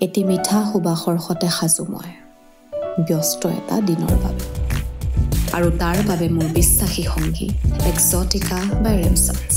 এটি মিঠা সুবাসৰ সতে সাজো মই। ব্যস্ত এটা দিনৰ বাবে। আৰু তাৰ বাবে মোৰ বিশ্বাসী সংগী এক্সটিকা বা ৰেমচাৰ্চ